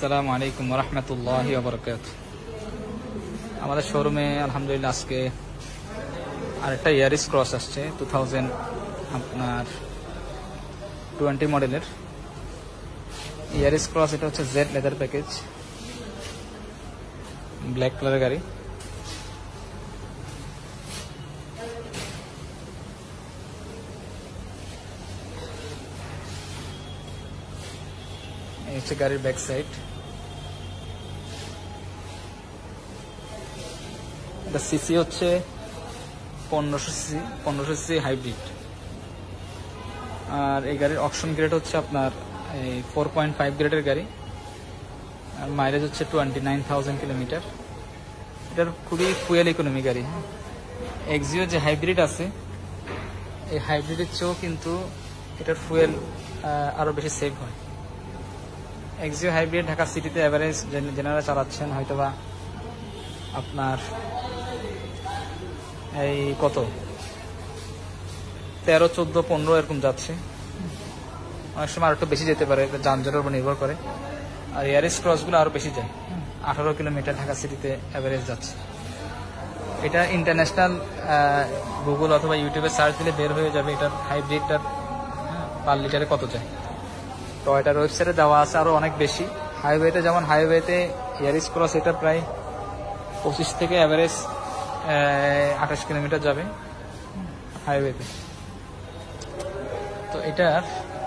আসসালামু আলাইকুম রহমতুল্লাহ আমাদের শোরুমে আলহামদুলিল্লাহ আজকে আরেকটা ইয়ারিস ক্রস আসছে টু থাউজেন্ড আপনার টোয়েন্টি মডেলের। ইয়ারিস ক্রস, এটা হচ্ছে জেড লেদার প্যাকেজ। ব্ল্যাক কালারের গাড়ি। গাড়ির ব্যাক সাইড। এটা সিসি হচ্ছে পনেরোশো সিসি পনেরোশো সিসি হাইব্রিড আর এই গাড়ির অপশন গ্রেড হচ্ছে আপনার এই ফোর পয়েন্ট ফাইভ গ্রেডের গাড়ি। আর মাইলেজ হচ্ছে টোয়েন্টি নাইন থাউজেন্ড কিলোমিটার এটার খুবই ফুয়েল ইকোনমি গাড়ি হ্যাঁ। এক্সিও যে হাইব্রিড আছে, এই হাইব্রিডের চেয়েও কিন্তু এটার ফুয়েল আরও বেশি সেভ হয়। এক্সিও হাইব্রিড ঢাকা সিটিতে অ্যাভারেজ জেনারা চালাচ্ছেন, হয়তোবা আপনার এই কত? তেরো, চোদ্দ, পনেরো এরকম যাচ্ছে। অনেক সময় আর একটু বেশি যেতে পারে যানজটের উপর নির্ভর করে। আর এয়ারেস ক্রসগুলো আরও বেশি যায়। আঠারো কিলোমিটার ঢাকা সিটিতে অ্যাভারেজ যাচ্ছে। এটা ইন্টারন্যাশনাল গুগল অথবা ইউটিউবে সার্চ দিলে বের হয়ে যাবে এটার হাইব্রিডটার পার লিটারে কত যায়। টয়টার ওয়েবসাইটে দেওয়া আছে আরও অনেক বেশি। হাইওয়েতে যেমন হাইওয়েতে এয়ারিস ক্রস এটা প্রায় পঁচিশ থেকে অ্যাভারেজ আঠাশ কিলোমিটার যাবে হাইওয়েতে। তো এটার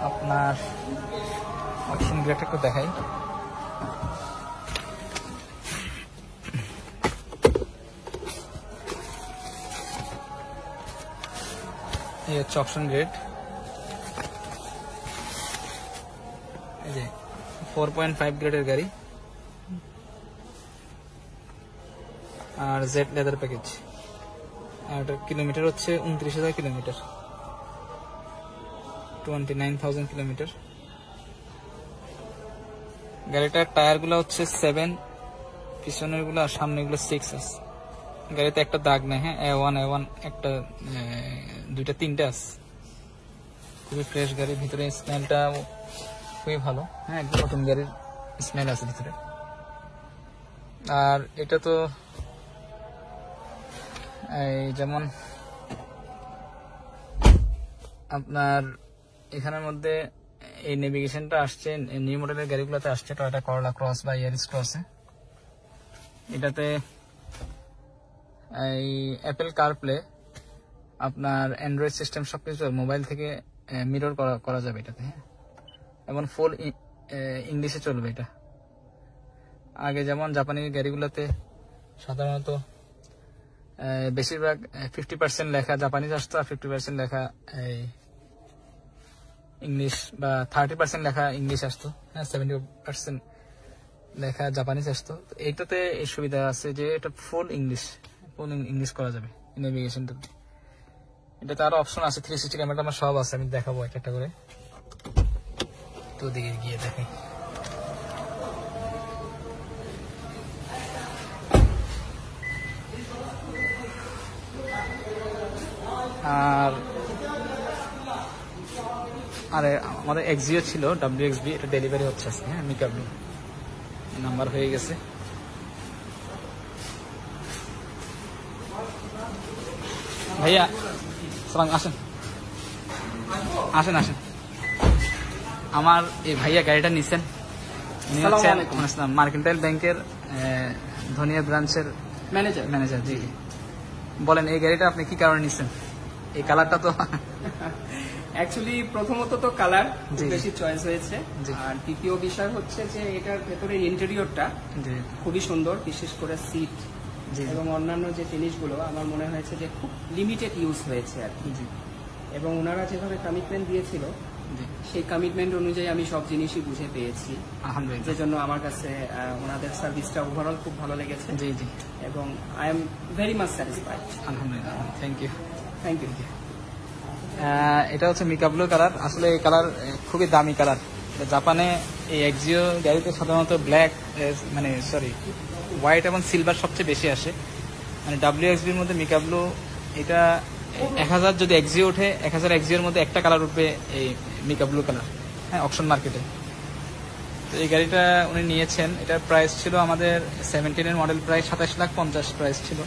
আপনার অপশন গ্রেডটা একটু দেখাই। এই হচ্ছে অপশন গ্রেড এই যে ফোর পয়েন্ট ফাইভ গ্রেডের গাড়ি। আর জেড লেদার প্যাকেজ আর কিলোমিটার হচ্ছে উনত্রিশ হাজার kilometre twenty nine thousand kilometre গাড়িটার টায়ারগুলো হচ্ছে সেভেন পিছনেরগুলো আর সামনেরগুলো সিক্স আছে। গাড়িতে একটা দাগ নেই হ্যাঁ? এ ওয়ান এ ওয়ান একটা দুইটা, তিনটা আছে। খুবই ফ্রেশ গাড়ির ভিতরে স্মেলটা খুবই ভালো হ্যাঁ? একদম নতুন গাড়ির স্মেল আছে ভিতরে। আর এটা তো এই যেমন আপনার এখানের মধ্যে এই নেভিগেশনটা আসছে নিউ মডেলের গাড়িগুলোতে আসছে টয়টা করলা ক্রস বা ইয়ারিস ক্রসে এটাতে এই অ্যাপেল কারপ্লে আপনার অ্যান্ড্রয়েড সিস্টেম সবকিছু মোবাইল থেকে মিরর করা করা যাবে এটাতে হ্যাঁ। এবং ফুল ইংলিশে চলবে এটা। আগে যেমন জাপানি গাড়িগুলোতে সাধারণত বেশিরভাগ ফিফটি পার্সেন্ট লেখা জাপানিজ আসতো, আর ফিফটি পার্সেন্ট লেখা, এই ইংলিশ বা থার্টি পার্সেন্ট লেখা ইংলিশ আসতো। হ্যাঁ সেভেন্টি পার্সেন্ট লেখা জাপানিজ আসতো। তো এইটাতে এই সুবিধা আছে যে এটা ফুল ইংলিশ ফুল ইংলিশ করা যাবে নেভিগেশনটা এটাতে আরও অপশন আছে থ্রি সিক্সটি ক্যামেরা আমার সব আছে, আমি দেখাবো একটা একটা করে। তো দিকে গিয়ে দেখাই আর আরে আমাদের এক্সিও ছিল ডাব্লিউ এক্সবি এটা ডেলিভারি হচ্ছে আজকে হ্যাঁ মিকাবলি নাম্বার হয়ে গেছে। ভাইয়া সালাম আসেন। আসেন আসেন। আমার এই ভাইয়া গাড়িটা নিছেন। মার্কেন্টাইল ব্যাংকের ধনিয়া ব্রাঞ্চের ম্যানেজার ম্যানেজার জি জি। বলেন এই গাড়িটা আপনি কি কারণে নিছেন? এই কালারটা তো। অ্যাকচুয়ালি প্রথমত তো কালার বেশি চয়েস হয়েছে। আর দ্বিতীয় বিষয় হচ্ছে যে এটার ভেতরের ইন্টেরিয়রটা খুবই সুন্দর বিশেষ করে সিট এবং অন্যান্য যে জিনিসগুলো আমার মনে হয়েছে যে খুব লিমিটেড ইউজ হয়েছে আর কি। জি। এবং ওনারা যেভাবে কমিটমেন্ট দিয়েছিল সেই কমিটমেন্ট অনুযায়ী আমি সব জিনিসই বুঝে পেয়েছি। যে জন্য আমার কাছে ওনাদের সার্ভিসটা ওভারঅল খুব ভালো লেগেছে। জি জি। এবং I am very much satisfied আলহামদুলিল্লাহ। থ্যাংক ইউ থ্যাংক ইউ এটা হচ্ছে মিকাব্লু কালার আসলে এই কালার খুবই দামি কালার জাপানে এই এক্সিও গাড়িতে সাধারণত ব্ল্যাক মানে সরি হোয়াইট এবং সিলভার সবচেয়ে বেশি আসে। মানে ডাব্লিউ এক্সবির মধ্যে মিকাব্লু এটা এক হাজার যদি এক্সিও ওঠে, এক হাজার এক্সিওর মধ্যে একটা কালার উঠবে এই মিকাব্লু কালার হ্যাঁ অপশন মার্কেটে তো এই গাড়িটা উনি নিয়েছেন। এটার প্রাইস ছিল আমাদের সেভেন্টিনের মডেল প্রায় সাতাশ লাখ পঞ্চাশ প্রাইস ছিল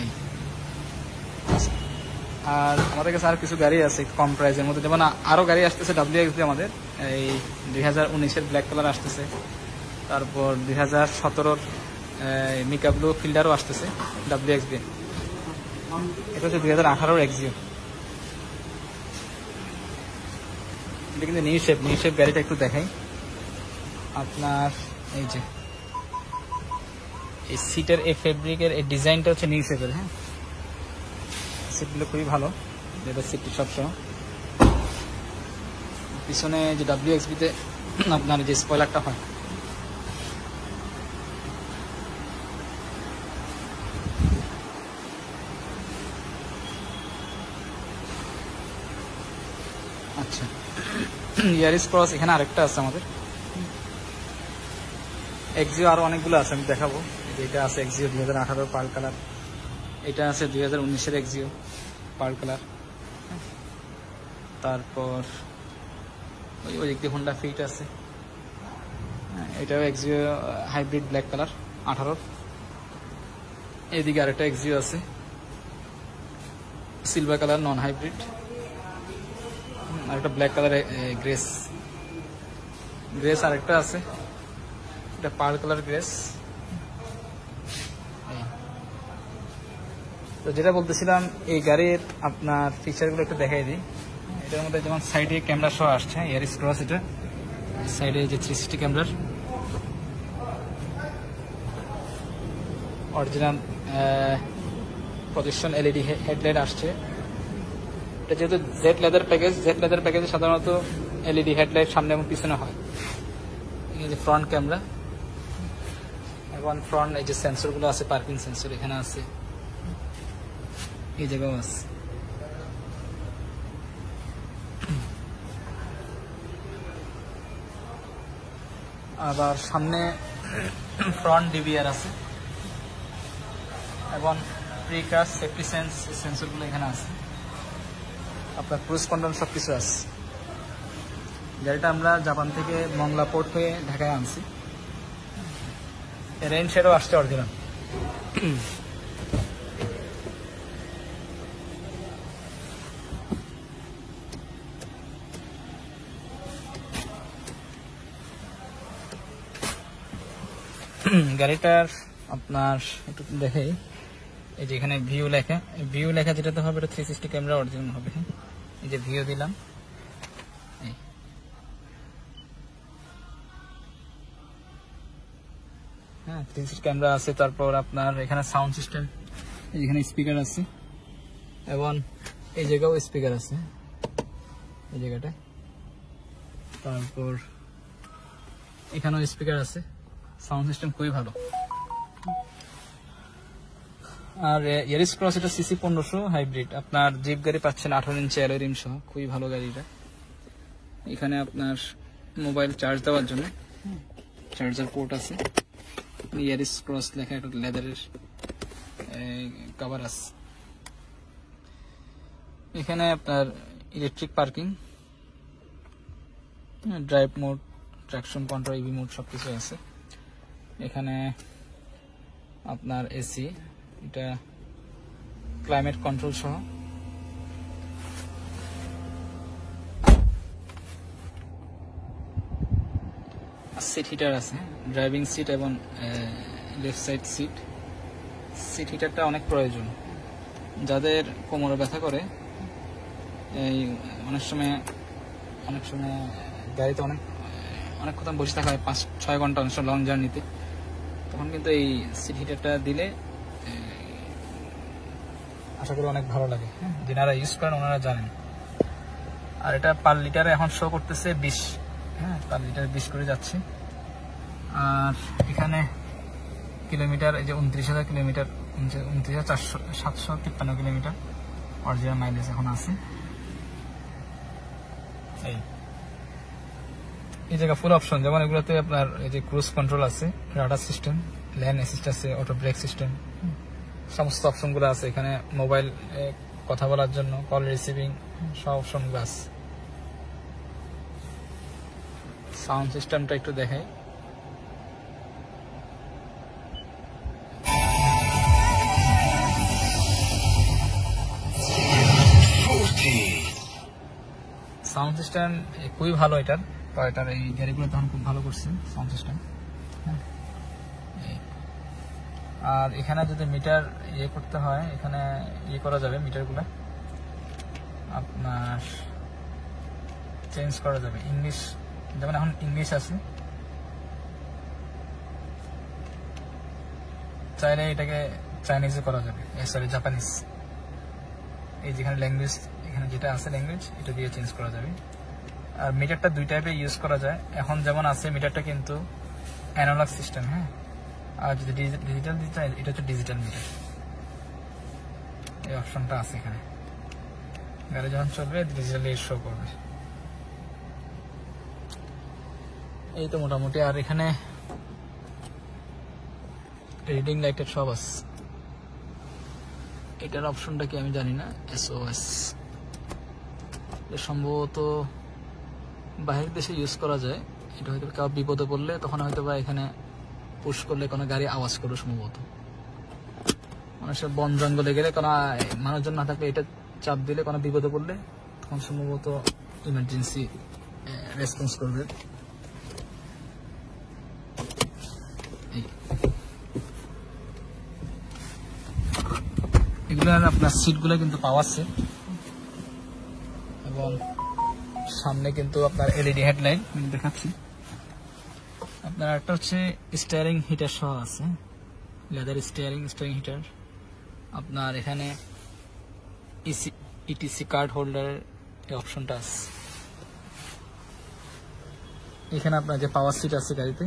এই। আর আমাদের কাছে আর কিছু গাড়ি আছে কম প্রাইসের মধ্যে। যেমন আরও গাড়ি আসতেছে ডাব্লিউ এক্স আমাদের। এই দুই হাজার উনিশের ব্ল্যাক কালার আসতেছে। তারপর দুই হাজার সতেরোর মিকা ব্লু ফিল্ডারও আসতেছে ডাব্লিউ এক্স দিয়ে এটা হচ্ছে দুই হাজার আঠারোর এক্সিও এটা কিন্তু নিউ শেপ নিউ শেপ গাড়িটা একটু দেখাই। আপনার এই যে, এই সিটের এই ফেব্রিকের এই ডিজাইনটা হচ্ছে নিউ শেপের হ্যাঁ? সিটগুলো খুবই ভালো। যেটা সিটটি সবসময়। পিছনে যে ডাব্লিউ এক্সবিতে আপনার যে স্পয়লারটা হয়। আচ্ছা। ক্রস এখানে আরেকটা আছে আমাদের। এক্সিও আরও অনেকগুলো আছে, আমি দেখাবো। যেটা আছে এক্সিও দুই হাজার আঠারো পার্ল কালার। এটা আছে দুই হাজার উনিশের এক্সিও পার কালার তারপর ওই ওই দিয়ে হোন্ডা ফিট আছে। এটাও এক্সিও হাইব্রিড ব্ল্যাক কালার আঠারোর। এদিকে আরেকটা এক্সিও আছে। সিলভার কালার নন হাইব্রিড আর একটা ব্ল্যাক কালার গ্রেস গ্রেস আরেকটা আছে। এটা পার্ল কালার গ্রেস তো যেটা বলতেছিলাম, এই গাড়ির আপনার ফিচারগুলো একটু দেখাই দিই। এটার মধ্যে যেমন সাইডে ক্যামেরা সহ আসছে ইয়ারিস ক্রস এটা। সাইডে যে থ্রি সিক্সটি ক্যামেরার অরিজিনাল প্রজেকশন এলইডি হেডলাইট আসছে। এটা যেহেতু Z leather package Z leather প্যাকেজে সাধারণত এলইডি হেডলাইট সামনে এবং পিছনে হয়। এই যে ফ্রন্ট ক্যামেরা এবং ফ্রন্ট এই যে সেন্সরগুলো আছে পার্কিং সেন্সর এখানে আছে। এই জায়গাও আছে আবার সামনে ফ্রন্ট ডিবিআর আছে। এবং প্রিকাস সেফটি সেন্স সেন্সরগুলো এখানে আছে। আপনার ক্রুজ কন্ট্রোল সব কিছু আছে। গাড়িটা আমরা জাপান থেকে মংলা পোর্ট হয়ে ঢাকায় আনছি। রেন শেডও আসছে অরিজিনাল গাড়িটার আপনার একটু দেখাই এই যে এখানে ভিউ লেখা। ভিউ লেখা যেটাতে হবে, এটা থ্রি সিক্সটি ক্যামেরা অরিজিনাল হবে হ্যাঁ? এই যে ভিউ দিলাম। হ্যাঁ থ্রি সিক্সটি ক্যামেরা আছে, তারপর আপনার এখানে সাউন্ড সিস্টেম এখানে স্পিকার আছে, এবং এই জায়গাও স্পিকার আছে এই জায়গাটা তারপর এখানেও স্পিকার আছে। সাউন্ড সিস্টেম খুবই ভালো। আর ইয়ারিস ক্রস এটা সিসি পনেরোশো হাইব্রিড। আপনার জিপ গাড়ি পাচ্ছেন আঠারো ইঞ্চি অ্যালো রিম সহ। খুবই ভালো গাড়িটা। এখানে আপনার মোবাইল চার্জ দেওয়ার জন্য চার্জার পোর্ট আছে। ইয়ারিস ক্রস লেখা একটা লেদারের কাভার আছে। এখানে আপনার electric parking drive mode traction control EV mode সব কিছু আছে। এখানে আপনার এসি এটা ক্লাইমেট কন্ট্রোল সহ। সিট হিটার আছে ড্রাইভিং সিট এবং লেফট সাইড সিট সিট হিটারটা অনেক প্রয়োজন। যাদের কোমরে ব্যথা করে, এই অনেক সময় অনেক সময় গাড়িতে অনেক অনেক কথা বসে থাকা হয়, পাঁচ, ছয় ঘণ্টা অনেক সময় লং জার্নিতে তখন কিন্তু এই সিট হিটারটা দিলে আশা করি অনেক ভালো লাগে হ্যাঁ, যিনারা ইউজ করেন ওনারা জানেন। আর এটা পার লিটারে এখন শো করতেছে বিশ হ্যাঁ পার লিটারে বিশ করে যাচ্ছে। আর এখানে কিলোমিটার এই যে উনত্রিশ হাজার কিলোমিটার উনত্রিশ হাজার চারশো সাতশো তিপ্পান্ন কিলোমিটার অরিজিনাল মাইলেজ এখন আছে। এই। এই জায়গা ফুল অপশন যেমন এগুলোতে আপনার এই যে ক্রুজ কন্ট্রোল আছে রাডার সিস্টেম ল্যান্ড অ্যাসিস্ট আছে অটো ব্রেক সিস্টেম সমস্ত অপশনগুলো আছে এখানে মোবাইল কথা বলার জন্য কল রিসিভিং সব অপশনগুলো আছে। সাউন্ড সিস্টেমটা একটু দেখাই। সাউন্ড সিস্টেম খুবই ভালো এটার। টয়টার এই গাড়িগুলো তখন খুব ভালো করছে সাউন্ড সিস্টেম আর এখানে যদি মিটার ইয়ে করতে হয়, এখানে ইয়ে করা যাবে মিটারগুলো। আপনার চেঞ্জ করা যাবে। ইংলিশ, যেমন এখন ইংলিশ আছে। চাইলে এটাকে চাইনিজে করা যাবে। সরি জাপানিজ এই যেখানে ল্যাঙ্গুয়েজ এখানে যেটা আছে ল্যাঙ্গুয়েজ এটা দিয়ে চেঞ্জ করা যাবে। মিটারটা দুই টাইপে ইউজ করা যায়। এখন যেমন আছে মিটারটা কিন্তু অ্যানালগ সিস্টেম হ্যাঁ? আর যদি ডিজিটাল দিতে হয়, এটা হচ্ছে ডিজিটাল মিটার এই অপশনটা আছে এখানে। গাড়ি যখন চলবে ডিজিটালি শো করবে। এই তো মোটামুটি আর এখানে রিডিং লাইটের সব আছে। এটার অপশনটা কি আমি জানি না? এসওএস সম্ভবত বাইরের দেশে ইউজ করা যায়, এটা হয়তো কেউ বিপদে পড়লে তখন হয়তো বা এখানে পুশ করলে কোনো গাড়ি আওয়াজ করবে সম্ভবত। মানুষের বন জঙ্গলে গেলে কোনো মানুষজন না থাকলে এটা চাপ দিলে কোনো বিপদে পড়লে তখন সম্ভবত ইমার্জেন্সি রেসপন্স করবে। এগুলো আপনার সিটগুলো কিন্তু পাওয়া সিট এবং সামনে কিন্তু আপনার এলইডি হেডলাইট দেখাচ্ছি। আপনার একটা হচ্ছে স্টিয়ারিং হিটার সহ আছে। লেদার স্টিয়ারিং স্টিয়ারিং হিটার আপনার এখানে ইসি ইটিসি কার্ড হোল্ডার এই অপশনটা আছে। এখানে আপনার যে পাওয়ার সিট আছে গাড়িতে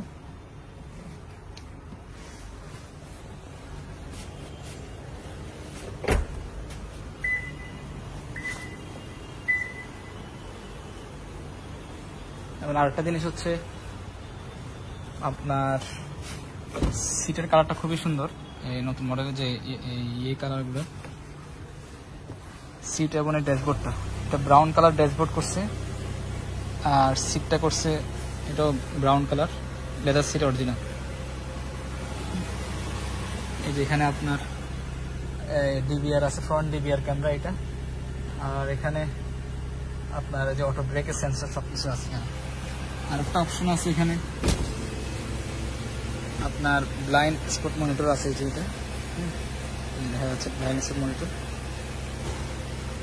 এবং আরেকটা জিনিস হচ্ছে আপনার সিটের কালারটা খুবই সুন্দর। এই নতুন মডেলের যে ইয়ে কালারগুলো। সিট এবং এই ড্যাশবোর্ডটা। এটা ব্রাউন কালার ড্যাশবোর্ড করছে। আর সিটটা করছে, এটাও brown colour leather seat original এই যে এখানে আপনার ডিবিআর আছে ফ্রন্ট ডিবিআর ক্যামেরা এটা। আর এখানে আপনার যে অটো ব্রেকের সেন্সর সব কিছু আছে এখানে। আর একটা অপশন আছে এখানে। আপনার ব্লাইন্ড স্পট মনিটর আছে এই যেটা দেখা যাচ্ছে ব্লাইন্ড স্পট মনিটর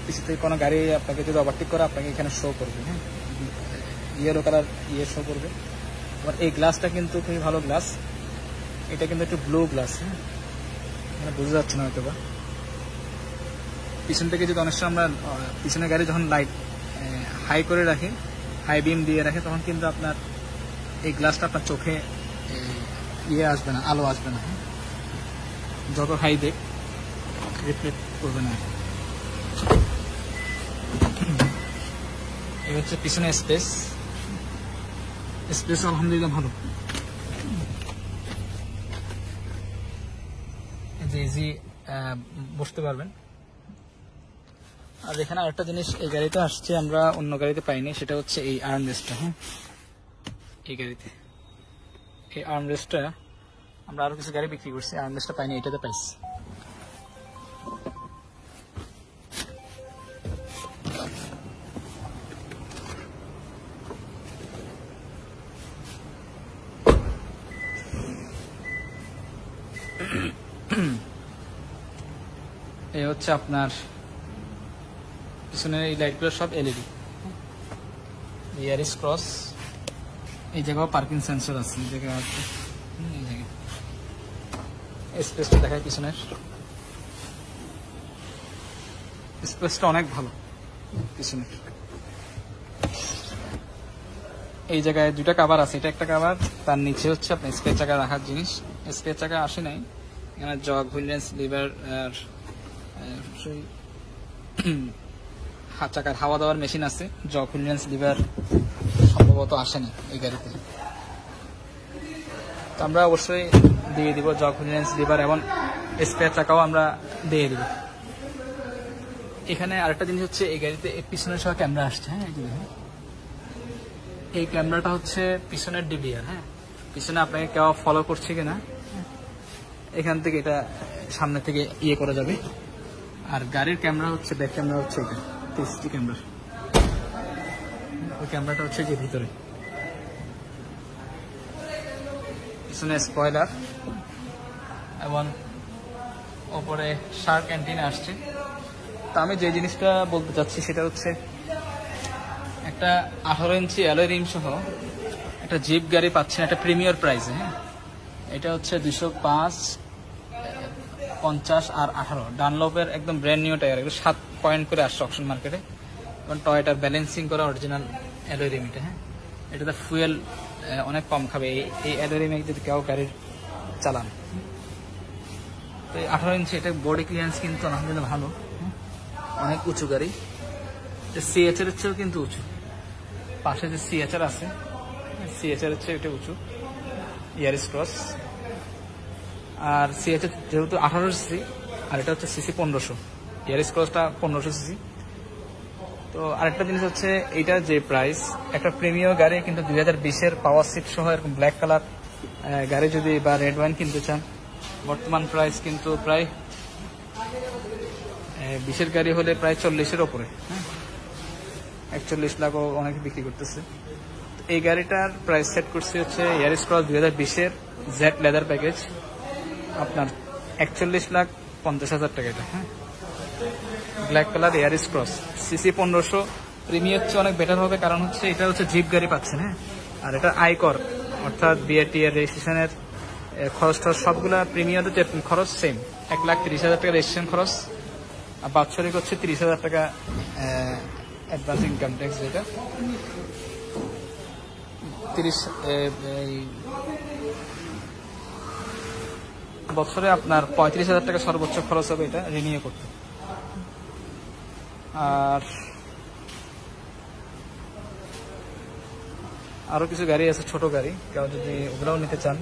পিছু থেকে কোনো গাড়ি আপনাকে যদি ওভারটেক করে আপনাকে এখানে শো করবে হ্যাঁ? ইয়েলো কালার ইয়ে শো করবে। আবার এই গ্লাসটা কিন্তু খুবই ভালো গ্লাস এটা কিন্তু একটু ব্লু গ্লাস হ্যাঁ? মানে বোঝা যাচ্ছে না হয়তো বা পিছন থেকে যদি অনেক সময় আমরা আহ, পিছনের গাড়ি যখন লাইট হাই করে রাখে হাই বিম দিয়ে রাখে, তখন কিন্তু আপনার এই গ্লাসটা আপনার চোখে ইয়ে আসবে না, আলো আসবে না? যত হাই দেখ রিফ্লেক্ট করবে না। এই হচ্ছে পিছনে স্পেস স্পেস আলহামদুলিল্লাহ ভালো। যে ইজি বসতে পারবেন। আর এখানে আরেকটা জিনিস, এই গাড়িতে আসছে, আমরা অন্য গাড়িতে পাইনি, সেটা হচ্ছে এই আর্মরেস্টটা হ্যাঁ? এই গাড়িতে। এই আর্মরেস্টটা আমরা আরও কিছু গাড়ি বিক্রি করছি আর্মরেস্টটা পাইনি, এটাতে পাইছি। এই হচ্ছে আপনার পিছনের এই লাইটগুলো সব এলইডি ইয়ারিস ক্রস এই জায়গাও পার্কিং সেন্সর আছে, এই জায়গায় আছে। এই জায়গায়। স্পেসটা দেখায় পিছনের। স্পেসটা অনেক ভালো পিছনের এই জায়গায় দুইটা কাভার আছে, এটা একটা কাভার তার নিচে হচ্ছে আপনার স্পেস চাকা রাখার জিনিস। স্পেস চাকা আসে নাই, এখানে জগ হুইলেন্স লিভার আর চাকার হাওয়া দেওয়ার মেশিন আছে। জগ হুইলেন্স লিভার সম্ভবত আসেনি এই গাড়িতে। তো আমরা অবশ্যই দিয়ে দিব জগ হুইলেন্স লিভার এবং স্পেয়ার চাকাও আমরা দিয়ে দিব। এখানে আরেকটা জিনিস হচ্ছে, এই গাড়িতে পিছনের পিছনে সহ ক্যামেরা আসছে হ্যাঁ এই ক্যামেরাটা হচ্ছে পিছনের ডিবিআর হ্যাঁ। পিছনে আপনাকে কেউ ফলো করছে কিনা, এখান থেকে এটা সামনে থেকে ইয়ে করা যাবে। আর গাড়ির ক্যামেরা হচ্ছে ব্যাক ক্যামেরা হচ্ছে এটা। টেস্টি ক্যামেরা ওই ক্যামেরাটা হচ্ছে যে ভিতরে। পিছনে স্পয়লার এবং ওপরে শার্ক অ্যান্টিনা আসছে। তা আমি যে জিনিসটা বলতে চাচ্ছি সেটা হচ্ছে, একটা আঠারো ইঞ্চি অ্যালয় রিম সহ একটা জিপ গাড়ি পাচ্ছেন, একটা প্রিমিয়ার প্রাইসে হ্যাঁ? এটা হচ্ছে দুশো পাঁচ পঞ্চাশ আর আঠারো। ডানলপের একদম ব্র্যান্ড নিউ টায়ার সাত পয়েন্ট করে আসছে অপশন মার্কেটে এবং টয়টার ব্যালেন্সিং করা অরিজিনাল অ্যালয় রিম এটা হ্যাঁ। এটাতে ফুয়েল অনেক কম খাবে। এই অ্যালয় যদি কেউ গাড়ির চালান। তো এই আঠারো ইঞ্চি এটা বডি ক্লিয়ারেন্স কিন্তু আলহামদুলিল্লাহ ভালো হ্যাঁ। অনেক উঁচু গাড়ি। সিএচআর এর চেয়েও কিন্তু উঁচু। পাশে যে সিএচআর আছে সিএচআর চেয়ে এটা উঁচু। ইয়ারিস ক্রস আর সিএচআর যেহেতু আঠারো সিসি আর এটা হচ্ছে সিসি পনেরোশো। ইয়ারিস ক্রসটা পনেরোশো সিসি। তো আরেকটা জিনিস হচ্ছে এটা যে প্রাইস একটা প্রিমিয়ার গাড়ি, কিন্তু দুই হাজার বিশের পাওয়ার সিট সহ এরকম ব্ল্যাক কালার গাড়ি যদি বা রেড ওয়াইন কিনতে চান, বর্তমান প্রাইস কিন্তু প্রায় বিশের গাড়ি হলে প্রায় চল্লিশের ওপরে হ্যাঁ? একচল্লিশ লাখও অনেকে বিক্রি করতেছে। এই গাড়িটার প্রাইস সেট করছে হচ্ছে ইয়ারিস ক্রস দুই হাজার বিশের জেড লেদার প্যাকেজ আপনার একচল্লিশ লাখ পঞ্চাশ হাজার টাকা এটা হ্যাঁ? Black colour Yaris Cross CC পনেরোশো প্রিমিয়ার চেয়ে অনেক বেটার হবে, কারণ হচ্ছে এটা হচ্ছে জিপ গাড়ি পাচ্ছেন হ্যাঁ? আর এটা আয়কর অর্থাৎ বিআরটি এর রেজিস্ট্রেশনের খরচ টরচ সবগুলা প্রিমিয়ারের খরচ সেম এক লাখ তিরিশ হাজার টাকা রেজিস্ট্রেশন খরচ। আর বাৎসরিক হচ্ছে তিরিশ হাজার টাকা অ্যাডভান্স ইনকাম ট্যাক্স যেটা। তিরিশ বছরে আপনার পঁয়ত্রিশ হাজার টাকা সর্বোচ্চ খরচ হবে এটা রিনিউ করতে। আর আরও কিছু গাড়ি আছে, ছোট গাড়ি। কেউ যদি ওগুলাও নিতে চান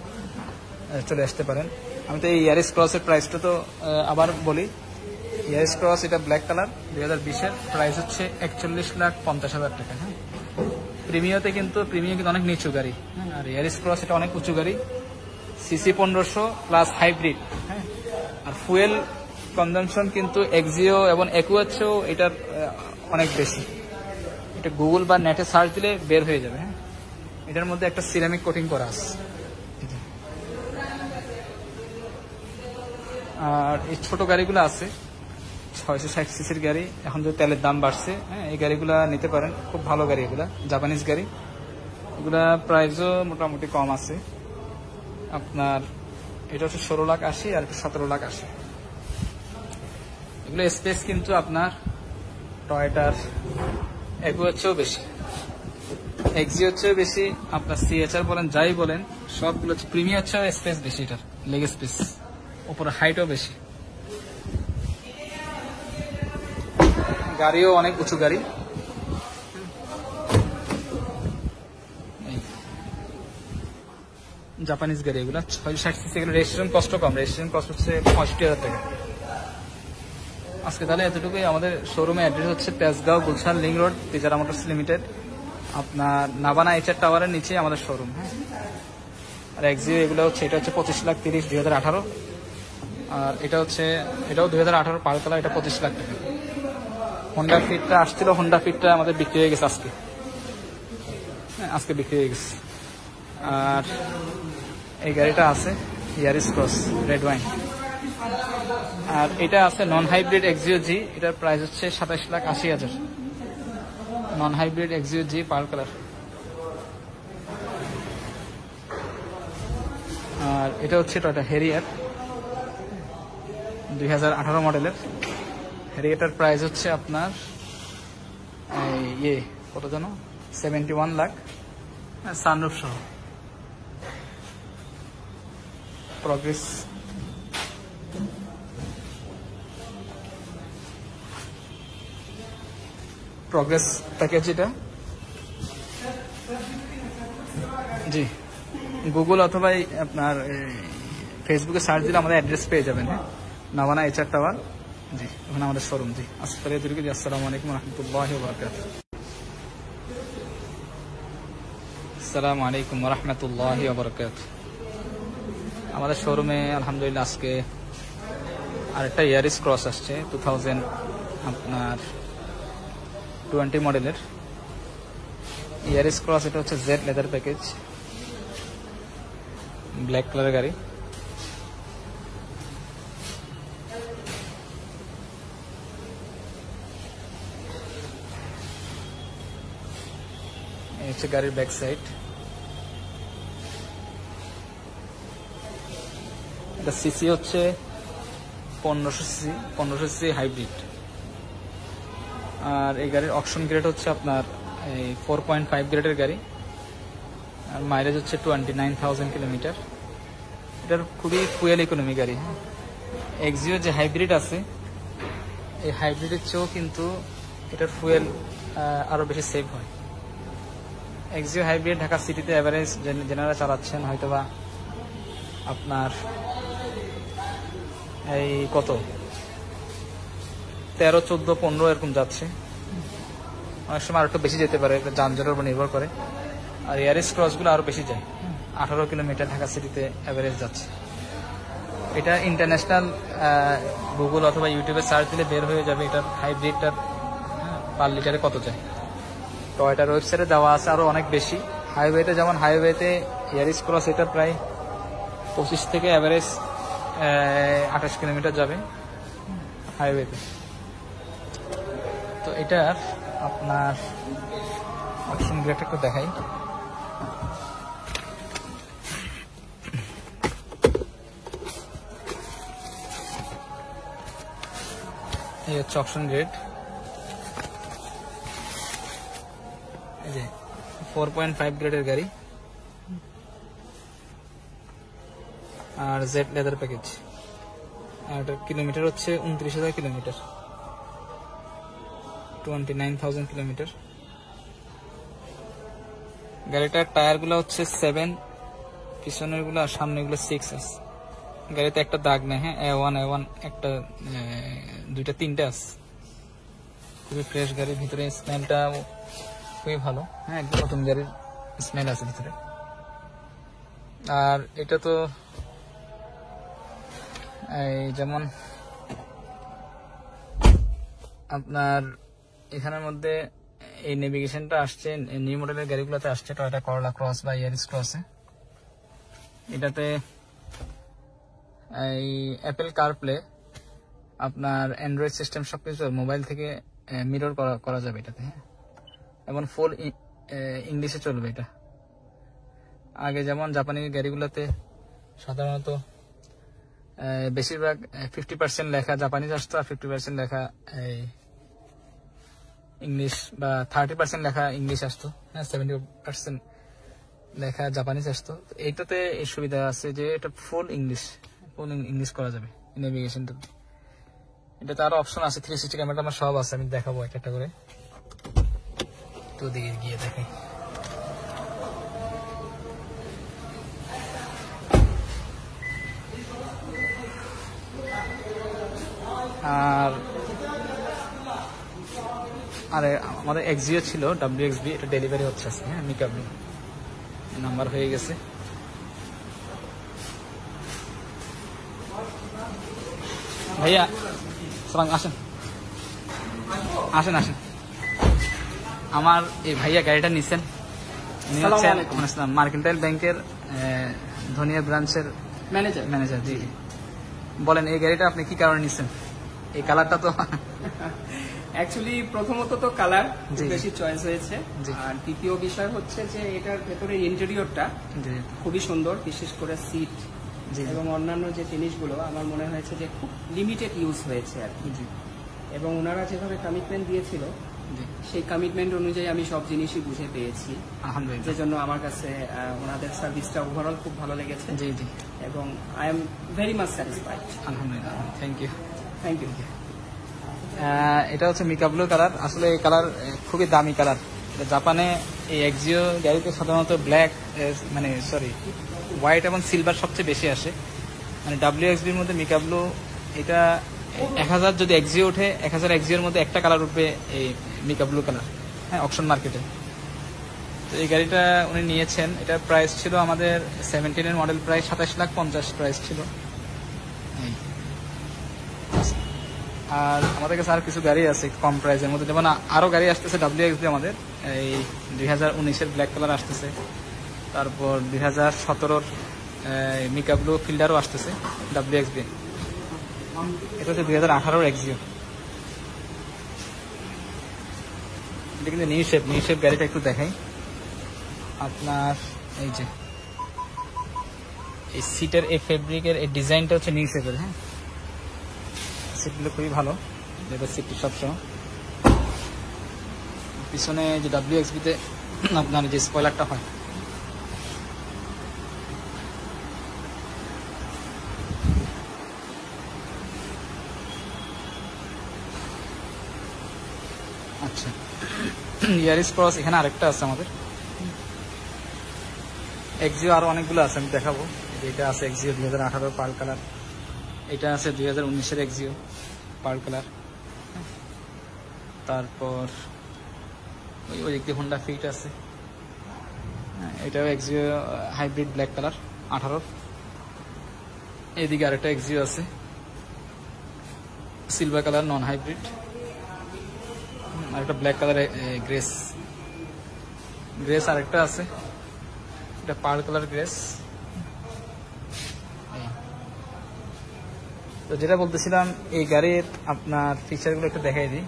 চলে আসতে পারেন। আমি তো এই ইয়ারিস ক্রসের প্রাইসটা তো আবার বলি। ইয়ারিস ক্রস এটা ব্ল্যাক কালার দুই হাজার বিশের প্রাইস হচ্ছে একচল্লিশ লাখ পঞ্চাশ হাজার টাকা হ্যাঁ। প্রিমিয়াতে কিন্তু প্রিমিয়াম কিন্তু অনেক নিচু গাড়ি হ্যাঁ। আর ইয়ারিস ক্রস এটা অনেক উঁচু গাড়ি। সিসি পনেরোশো প্লাস হাইব্রিড হ্যাঁ। আর ফুয়েল কনজামশন কিন্তু এক্সিও এবং একুয়াচেও এটার অনেক বেশি। এটা গুগল বা নেটে সার্চ দিলে বের হয়ে যাবে হ্যাঁ? এটার মধ্যে একটা সিরামিক কোটিং করা আছে। আর এই ছোট গাড়িগুলো আছে, ছয়শো ষাট সিসির গাড়ি। এখন যে তেলের দাম বাড়ছে হ্যাঁ? এই গাড়িগুলা নিতে পারেন। খুব ভালো গাড়ি এগুলা জাপানিজ গাড়ি। এগুলা প্রাইসও মোটামুটি কম আছে। আপনার, এটা হচ্ছে ষোলো লাখ আশি আর সতেরো লাখ আশি। এগুলো স্পেস কিন্তু আপনার চেয়েও বেশি। চেয়েও বেশি, আপনার সিএচআর বলেন, যাই বলেন, সবগুলো প্রিমিয়ার স্পেস বেশি লেগ স্পেস হাইটও বেশি। গাড়িও অনেক উঁচু গাড়ি। জাপানিজ গাড়ি এগুলো ছয় ষাট সিসি রেজিস্ট্রেশন কষ্ট কম রেজিস্ট্রেশন কষ্ট হচ্ছে পঁয়ষট্টি হাজার টাকা। আজকে তাহলে এতটুকুই। আমাদের শোরুমে অ্যাড্রেস হচ্ছে Tejgaon Gulshan link road, Tejara motors limited আপনার নাবানা এইচআর টাওয়ারের নিচে আমাদের শোরুম হ্যাঁ। আর এক্সিও এগুলো হচ্ছে, এটা হচ্ছে পঁচিশ লাখ তিরিশ, দুই হাজার আঠারো। আর এটা হচ্ছে, এটাও দুই হাজার আঠারো পার কালার এটা পঁচিশ লাখ টাকা। হোন্ডা ফিটটা আসছিল হন্ডা ফিটটা আমাদের বিক্রি হয়ে গেছে আজকে। হ্যাঁ আজকে বিক্রি হয়ে গেছে। আর এই গাড়িটা আছে ইয়ারিস ক্রস রেড ওয়াইন আর এটা আছে নন হাইব্রিড এক্সিও জি এটার প্রাইস হচ্ছে সাতাশ লাখ আশি হাজার। Non hybrid Axio G per colour আর এটা হচ্ছে টয়টা হেরিয়ার দুই হাজার আঠারো মডেলের হেরিয়াটার প্রাইস হচ্ছে আপনার ইয়ে কত যেন সেভেন্টি ওয়ান লাখ সানরুফ সহ। প্রগ্রেস প্রগ্রেস প্যাকেজ এটা? জি। গুগল অথবা আপনার ফেসবুকে সার্চ দিলে আমাদের অ্যাড্রেস পেয়ে যাবেন হ্যাঁ? নাবানা এইচআর টাওয়ার জি, ওখানে আমাদের শোরুম জি। আসসালাম দুর্গি আসসালামু আলাইকুম রহমতুল্লাহ বরকাত আসসালামু আলাইকুম রহমতুল্লাহ বরকাত আমাদের শোরুমে আলহামদুলিল্লাহ, আজকে আরেকটা ইয়ারিস ক্রস আসছে টু আপনার টোয়েন্টি মডেলের ইয়ারিস ক্রস এটা হচ্ছে জেড লেদার প্যাকেজ ব্ল্যাক কালারের গাড়ি। হচ্ছে গাড়ির ব্যাক সাইড এটা সিসি হচ্ছে পনেরোশো সিসি পনেরোশো সিসি হাইব্রিড আর এই গাড়ির অপশন গ্রেড হচ্ছে আপনার এই ফোর পয়েন্ট ফাইভ গ্রেডের গাড়ি। আর মাইলেজ হচ্ছে টোয়েন্টি নাইন থাউজেন্ড কিলোমিটার এটার খুবই ফুয়েল ইকোনমি গাড়ি হ্যাঁ। এক্সিও যে হাইব্রিড আছে, এই হাইব্রিডের চেয়েও কিন্তু এটার ফুয়েল আরও বেশি সেভ হয়। এক্সিও হাইব্রিড ঢাকা সিটিতে অ্যাভারেজ যেনারা চালাচ্ছেন হয়তোবা আপনার এই কত? তেরো, চোদ্দ, পনেরো এরকম যাচ্ছে। অনেক সময় আর একটু বেশি যেতে পারে, এটা যানজটের উপর নির্ভর করে। আর এয়ারিস ক্রসগুলো আরও বেশি যায়। আঠারো কিলোমিটার ঢাকা সিটিতে অ্যাভারেজ যাচ্ছে। এটা ইন্টারন্যাশনাল গুগল অথবা ইউটিউবে সার্চ দিলে বের হয়ে যাবে এটার হাইব্রিডটার পার লিটারে কত যায়। তো এটার ওয়েবসাইটে দেওয়া আছে আরও অনেক বেশি। হাইওয়েতে যেমন হাইওয়েতে এয়ারিস ক্রস এটা প্রায় পঁচিশ থেকে অ্যাভারেজ আঠাশ কিলোমিটার যাবে। হাইওয়েতে এটার আপনার অপশন গ্রেড একটু দেখাই। এই হচ্ছে অপশন গ্রেড। এই যে ফোর পয়েন্ট ফাইভ গ্রেডের গাড়ি। আর জেড লেদার প্যাকেজ। আর কিলোমিটার হচ্ছে উনত্রিশ হাজার kilometre. Twenty nine thousand kilometre গাড়িটার টায়ারগুলো হচ্ছে সেভেন পিছনেরগুলো আর সামনেরগুলো সিক্স আছে। গাড়িতে একটা দাগ নেই হ্যাঁ? এ ওয়ান এ ওয়ান একটা দুইটা, তিনটা আছে। খুবই ফ্রেশ গাড়ির ভিতরে স্মেলটা খুবই ভালো হ্যাঁ? একদম নতুন গাড়ির স্মেল আছে ভিতরে। আর এটা তো, এই যেমন আপনার এখানের মধ্যে এই নেভিগেশনটা আসছে নিউ মডেলের গাড়িগুলোতে আসছে টয়টা করলা ক্রস বা ইয়ারিস ক্রসে এটাতে এই অ্যাপেল কারপ্লে আপনার অ্যান্ড্রয়েড সিস্টেম সবকিছু মোবাইল থেকে মিরর করা যাবে এটাতে। এবং ফুল ইংলিশে চলবে এটা। আগে যেমন জাপানি গাড়িগুলোতে সাধারণত বেশিরভাগ ফিফটি পার্সেন্ট লেখা জাপানিজ আসতো আর ফিফটি পার্সেন্ট লেখা, এই ইংলিশ বা থার্টি পার্সেন্ট লেখা ইংলিশ আসতো হ্যাঁ সেভেন্টি পার্সেন্ট লেখা জাপানিজ আসতো। এইটাতে এই সুবিধা আছে যে এটা ফুল ইংলিশ ফুল ইংলিশ করা যাবে নেভিগেশনটা এটাতে আরও অপশন আছে থ্রি সিক্সটি ক্যামেরা আমার সব আছে, আমি দেখাবো একটা একটা করে। তো দিকে গিয়ে দেখাই আর আরে আমাদের এক্সিও ছিল ডাব্লিউ এক্সবি এটা ডেলিভারি হচ্ছে আজকে হ্যাঁ মিকাবলি নাম্বার হয়ে গেছে। ভাইয়া সালাম আসেন। আসেন আসেন। আমার এই ভাইয়া গাড়িটা নিছেন। মার্কেন্টাইল ব্যাংকের ধনিয়া ব্রাঞ্চের ম্যানেজার ম্যানেজার জি জি। বলেন এই গাড়িটা আপনি কি কারণে নিছেন? এই কালারটা তো অ্যাকচুয়ালি প্রথমত তো কালার বেশি চয়েস হয়েছে। আর দ্বিতীয় বিষয় হচ্ছে যে এটার ভেতরে ইন্টেরিয়রটা খুবই সুন্দর বিশেষ করে সিট এবং অন্যান্য যে জিনিসগুলো আমার মনে হয়েছে যে খুব লিমিটেড ইউজ হয়েছে আর কি। এবং ওনারা যেভাবে কমিটমেন্ট দিয়েছিল সেই কমিটমেন্ট অনুযায়ী আমি সব জিনিসই বুঝে পেয়েছি। জন্য আমার কাছে ওনাদের সার্ভিসটা ওভারঅল খুব ভালো লেগেছে। এবং I am very much satisfied আলহামদুলিল্লাহ। থ্যাংক ইউ থ্যাংক ইউ এটা হচ্ছে মিকা ব্লু কালার। আসলে এই কালার খুবই দামি কালার। জাপানে এই এক্সিও গাড়িতে সাধারণত ব্ল্যাক মানে সরি হোয়াইট এবং সিলভার সবচেয়ে বেশি আসে। মানে ডাব্লিউ এক্সবির মধ্যে মিকা ব্লু, এটা এক হাজার যদি এক্সিও ওঠে, এক হাজার এক্সিওর মধ্যে একটা কালার উঠবে এই মিকা ব্লু কালার হ্যাঁ অপশন মার্কেটে তো এই গাড়িটা উনি নিয়েছেন। এটার প্রাইস ছিল আমাদের সেভেন্টিনের মডেল প্রায় সাতাশ লাখ পঞ্চাশ প্রাইস ছিল এই। আর আমাদের কাছে আর কিছু গাড়ি আছে কম প্রাইসের মধ্যে। যেমন আরও গাড়ি আসতেছে ডাব্লিউ এক্সবি আমাদের। এই দুই হাজার উনিশের ব্ল্যাক কালার আসতেছে। তারপর দুই হাজার সতেরোর মিকা ব্লু ফিল্ডারও আসতেছে ডাব্লিউ এক্স এক্সবি এটা হচ্ছে দুই হাজার আঠারোর এক্সিও এটা কিন্তু নিউ শেপ নিউ শেপ গাড়িটা একটু দেখাই। আপনার এই যে, এই সিটের এই ফেব্রিকের এই ডিজাইনটা হচ্ছে নিউ শেপের হ্যাঁ? সিটগুলো খুবই ভালো। যেটা সিটটি সবসময় পিছনে যে ডাব্লিউ এক্সবিতে আপনার যে স্পয়লারটা হয়। আচ্ছা। ইয়ারিস এখানে আরেকটা আছে আমাদের। এক্সিও আরও অনেকগুলো আছে, আমি দেখাবো। এই যে এটা আছে এক্সিও দুই হাজার আঠারো পার্ল কালার। এটা আছে দুই হাজার উনিশের এক্সিও পার্ল কালার তারপর ওই ওই দিক হোন্ডা ফিট আছে। হ্যাঁ, এটাও এক্সিও হাইব্রিড ব্ল্যাক কালার আঠারো এদিকে আরেকটা এক্সিও আছে। সিলভার কালার নন হাইব্রিড আরেকটা ব্ল্যাক কালার গ্রেস গ্রেস আরেকটা আছে। এটা পার্ল কালার গ্রেস তো যেটা বলতেছিলাম, এই গাড়ির আপনার ফিচারগুলো একটু দেখাই দিই।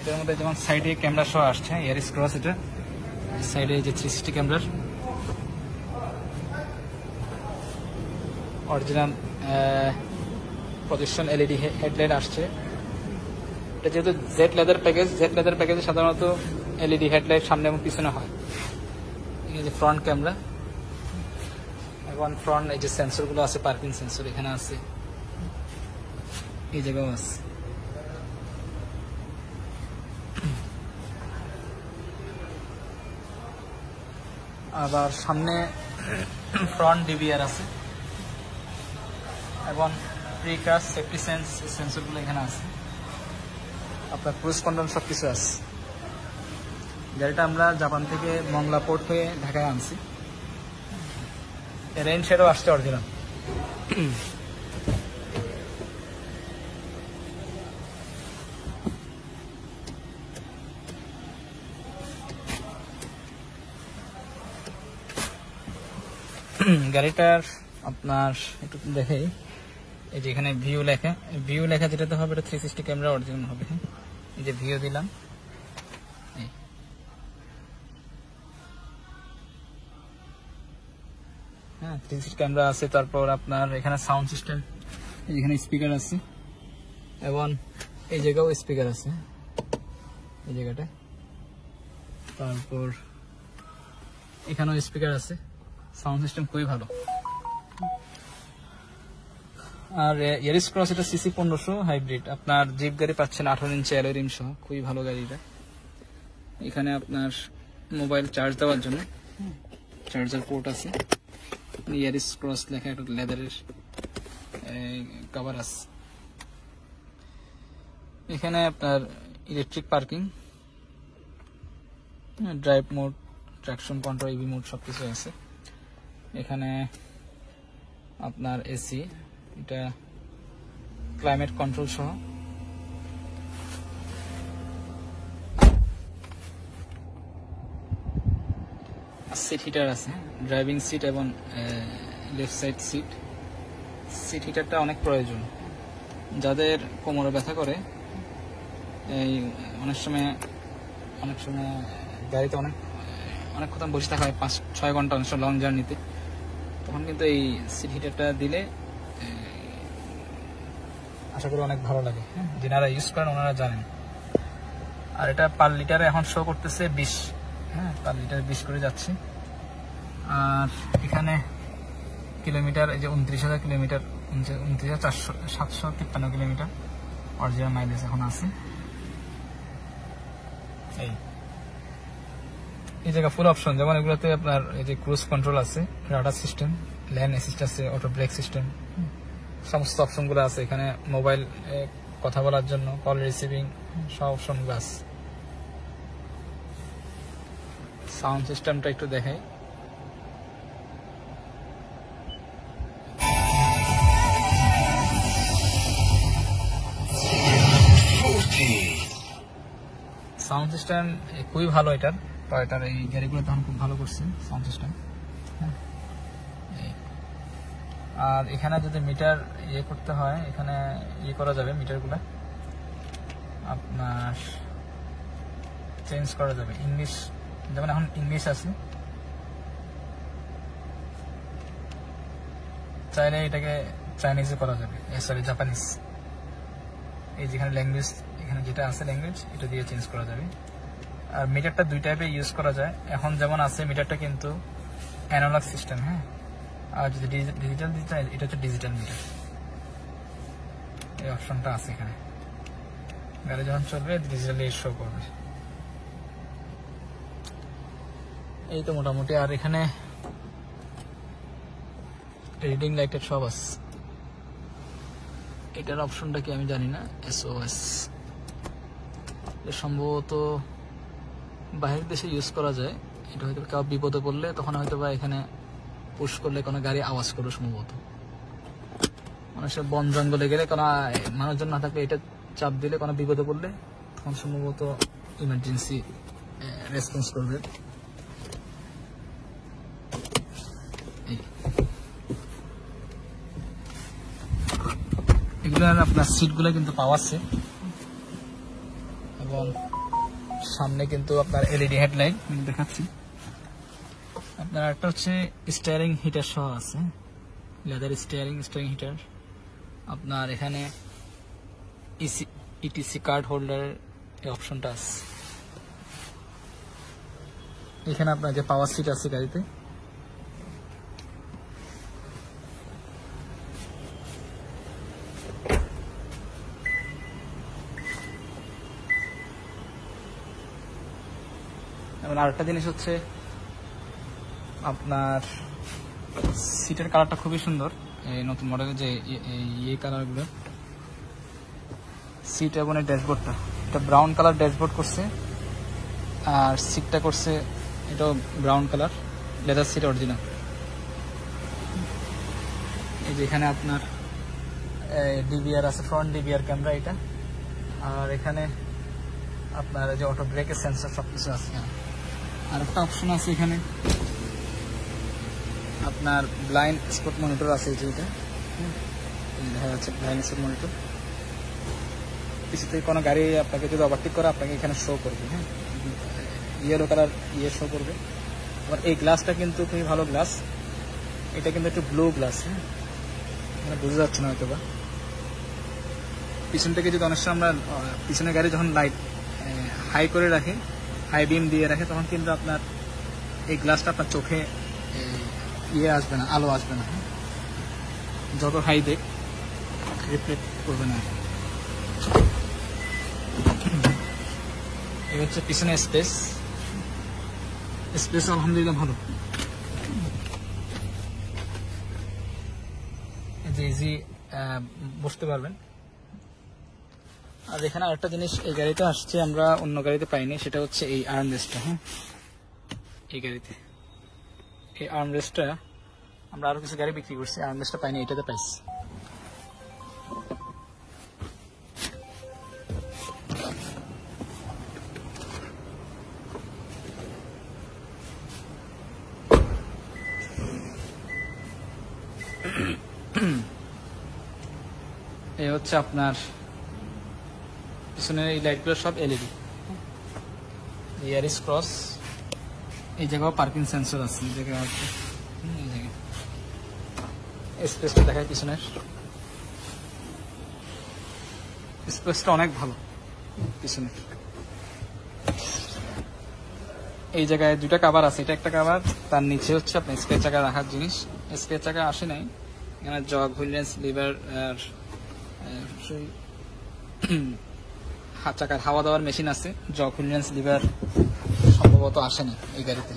এটার মধ্যে যেমন সাইডে ক্যামেরা সহ আসছে ইয়ারিস ক্রস এটা। সাইডে যে থ্রি সিক্সটি ক্যামেরার অরিজিনাল প্রজেকশন এলইডি হেডলাইট আসছে। এটা যেহেতু Z leather package Z leather প্যাকেজে সাধারণত এলইডি হেডলাইট সামনে এবং পিছনে হয়। এই যে ফ্রন্ট ক্যামেরা এবং ফ্রন্ট এই যে সেন্সরগুলো আছে পার্কিং সেন্সর এখানে আছে। এই জায়গাও আছে আবার সামনে ফ্রন্ট ডিবিআর আছে। এবং প্রিকাস সেফটি সেন্স সেন্সরগুলো এখানে আছে। আপনার ক্রুজ কন্ট্রোল সব কিছু আছে। গাড়িটা আমরা জাপান থেকে মংলা পোর্ট হয়ে ঢাকায় আনছি। রেন শেডও আসছে অরিজিনাল গাড়িটার আপনার একটু দেখে এই যে এখানে ভিউ লেখা। ভিউ লেখা যেটাতে হবে, এটা থ্রি সিক্সটি ক্যামেরা অরিজিনাল হবে হ্যাঁ? এই যে ভিউ দিলাম। হ্যাঁ থ্রি সিক্সটি ক্যামেরা আছে, তারপর আপনার এখানে সাউন্ড সিস্টেম এখানে স্পিকার আছে। এবং এই জায়গাও স্পিকার আছে এই জায়গাটায়। তারপর এখানেও স্পিকার আছে। সাউন্ড সিস্টেম খুবই ভালো। আর ইয়ারিস ক্রস এটা সিসি পনেরোশো হাইব্রিড। আপনার জিপ গাড়ি পাচ্ছেন আঠারো ইঞ্চি অ্যালো রিম সহ। খুবই ভালো গাড়িটা। এখানে আপনার মোবাইল চার্জ দেওয়ার জন্য চার্জার পোর্ট আছে। ইয়ারিস ক্রস লেখা একটা লেদারের কাভার আছে। এখানে আপনার electric parking drive mode traction control EV mode সব কিছু আছে। এখানে আপনার এসি, এটা ক্লাইমেট কন্ট্রোল সহ। সিট হিটার আছে, ড্রাইভিং সিট এবং লেফট সাইড সিট সিট হিটারটা অনেক প্রয়োজন। যাদের কোমরে ব্যথা করে, এই, অনেক সময় অনেক সময় গাড়িতে অনেক অনেক কথা বসে থাকা হয়, পাঁচ, ছয় ঘণ্টা অনেক সময় লং জার্নিতে তখন কিন্তু এই সিট হিটারটা দিলে আশা করি অনেক ভালো লাগে হ্যাঁ, যেনারা ইউজ করেন ওনারা জানেন। আর এটা পার লিটারে এখন শো করতেছে বিশ হ্যাঁ? পার লিটারে বিশ করে যাচ্ছে। আর এখানে কিলোমিটার এই যে উনত্রিশ হাজার কিলোমিটার উনত্রিশ হাজার চারশো সাতশো তিপ্পান্ন কিলোমিটার অরিজিনাল মাইলেজ এখন আছে। এই। এই জায়গা ফুল অপশন যেমন এগুলোতে আপনার এই যে ক্রুজ কন্ট্রোল আছে। রাডার সিস্টেম ল্যান্ড অ্যাসিস্ট আছে অটো ব্রেক সিস্টেম। সমস্ত অপশনগুলো আছে এখানে, মোবাইল কথা বলার জন্য, কল রিসিভিং, সব অপশনগুলো আছে। সাউন্ড সিস্টেমটা একটু দেখাই। সাউন্ড সিস্টেম খুবই ভালো এটার। টয়টার এই গাড়িগুলো তখন খুব ভালো করছে, সাউন্ড সিস্টেম। আর এখানে যদি মিটার ইয়ে করতে হয়, এখানে ইয়ে করা যাবে মিটারগুলো। আপনার চেঞ্জ করা যাবে। ইংলিশ, যেমন এখন ইংলিশ আছে। চাইলে এটাকে চাইনিজে করা যাবে। সরি জাপানিজ এই যেখানে ল্যাঙ্গুয়েজ এখানে যেটা আছে ল্যাঙ্গুয়েজ এটা দিয়ে চেঞ্জ করা যাবে। আর মিটারটা দুই টাইপে ইউজ করা যায়। এখন যেমন আছে, মিটারটা কিন্তু অ্যানালগ সিস্টেম হ্যাঁ? আর যদি ডিজিটাল দিতে চাই, এটা হচ্ছে ডিজিটাল মিটার এই অপশনটা আছে এখানে। গাড়ি যখন চলবে ডিজিটালি শো করবে। এই তো মোটামুটি, আর এখানে রিডিং লাইটের সব আছে। এটার অপশনটা কি আমি জানি না এসওএস সম্ভবত বাহির দেশে ইউজ করা যায়। এটা হয়তো কেউ বিপদে পড়লে, তখন হয়তো বা এখানে পুশ করলে কোনো গাড়ি আওয়াজ করবে সম্ভবত। মানুষের বন জঙ্গলে গেলে কোনো মানুষজন না থাকলে এটা চাপ দিলে, কোনো বিপদে পড়লে তখন সম্ভবত ইমার্জেন্সি রেসপন্স করবে। আপনার সিটগুলো কিন্তু পাওয়া আছে। এবং সামনে কিন্তু আপনার এলইডি হেডলাইট দেখাচ্ছি। আপনার একটা হচ্ছে স্টিয়ারিং হিটার সহ আছে। লেদার স্টিয়ারিং স্টিয়ারিং হিটার আপনার এখানে ইসি ইটিসি কার্ড হোল্ডার এই অপশনটা আছে। এখানে আপনার যে পাওয়ার সিট আছে গাড়িতে। এবং আরেকটা জিনিস হচ্ছে আপনার সিটের কালারটা খুবই সুন্দর। এই নতুন মডেলের যে ইয়ে কালারগুলো। সিট এবং এই ড্যাশবোর্ডটা। এটা ব্রাউন কালার ড্যাশবোর্ড করছে। আর সিটটা করছে, এটাও brown colour leather seat original এই যে এখানে আপনার ডিবিআর আছে ফ্রন্ট ডিবিআর ক্যামেরা এটা। আর এখানে আপনার যে অটো ব্রেকের সেন্সর সব কিছু আছে। আর একটা অপশন আছে এখানে। আপনার ব্লাইন্ড স্পট মনিটর আছে এই যে এটা দেখা ব্লাইন্ড স্পট মনিটর পিছু থেকে কোনো গাড়ি আপনাকে যদি ওভারটেক করে, আপনাকে এখানে শো করবে হ্যাঁ? ইয়েলো কালার ইয়ে শো করবে। আবার এই গ্লাসটা কিন্তু খুবই ভালো গ্লাস এটা কিন্তু একটু ব্লু গ্লাস হ্যাঁ? এখানে বোঝা যাচ্ছে না হয়তো বা পিছন থেকে যদি অনেক সময় আমরা পিছনের গাড়ি যখন লাইট হাই করে রাখে হাই বিম দিয়ে রাখে, তখন কিন্তু আপনার এই গ্লাসটা আপনার চোখে ইয়ে আসবে না, আলো আসবে না? যত হাই দেখ রিফ্লেক্ট করবে না। এই হচ্ছে পিছনে স্পেস স্পেস আলহামদুলিল্লাহ ভালো। যে ইজি বসতে পারবেন। আর এখানে আরেকটা জিনিস, এই গাড়িতে আসছে, আমরা অন্য গাড়িতে পাইনি, সেটা হচ্ছে এই আর্ম হ্যাঁ? এই গাড়িতে। এই আর্ম রেস্টটা আমরা আরও কিছু গাড়ি বিক্রি করছি আর্ম রেস্টটা পাইনি, এটাতে পাইছি। এই হচ্ছে আপনার, পিছনের এই লাইটগুলো সব এলইডি ইয়ারিস ক্রস এই জায়গাও পার্কিং সেন্সর আছে এই জায়গায় আছে। এই জায়গায়। স্পেসটা দেখায় পিছনের। স্পেসটা অনেক ভালো পিছনের। এই জায়গায় দুটা কাভার আছে এটা একটা কাভার তার নিচে হচ্ছে আপনার স্পেস চাকা রাখার জিনিস। স্পেস চাকা আসে নাই এখানে জগ হুইলেন্স লিভার আর চাকার হাওয়া দেওয়ার মেশিন আছে জগ হুইলেন্স লিভার সম্ভবত আসেনি এই গাড়িতে।